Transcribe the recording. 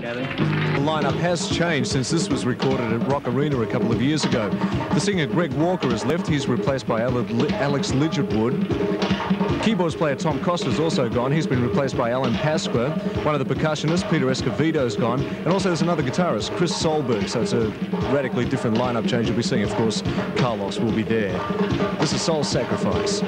Gavin. The lineup has changed since this was recorded at Rock Arena a couple of years ago. The singer Greg Walker has left. He's replaced by Alex Ligertwood. Keyboards player Tom Coster Coster's also gone. He's been replaced by Alan Pasqua. One of the percussionists, Peter Escovedo's gone. And also there's another guitarist, Chris Solberg. So it's a radically different lineup change you'll be seeing. Of course, Carlos will be there. This is Soul Sacrifice.